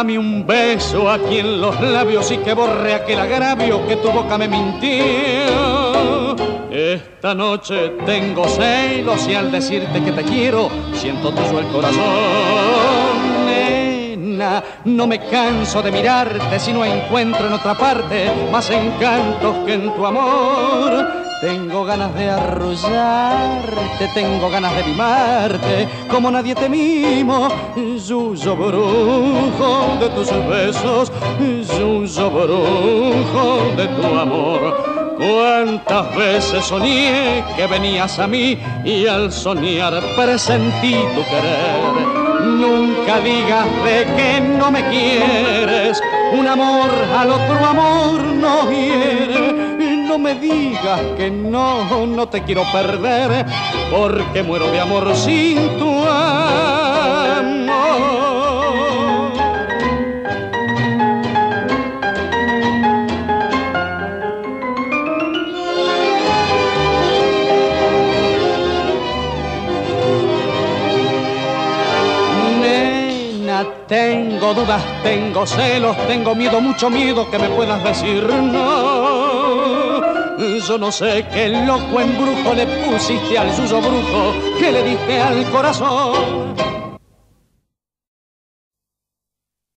Dame un beso aquí en los labios y que borre aquel agravio que tu boca me mintió. Esta noche tengo celos y al decirte que te quiero, siento tuyo el corazón. Nena, no me canso de mirarte si no encuentro en otra parte más encantos que en tu amor. Tengo ganas de arrullarte, tengo ganas de mimarte, como nadie te mimo. Yuyo brujo de tus besos, yuyo brujo de tu amor. Cuántas veces soñé que venías a mí y al soñar presentí tu querer. Nunca digas de que no me quieres, un amor al otro amor me digas que no, no te quiero perder, porque muero de amor sin tu amor. Tengo dudas, tengo celos, tengo miedo, mucho miedo que me puedas decir no yo no sé qué loco embrujo le pusiste al suyo brujo que le diste al corazón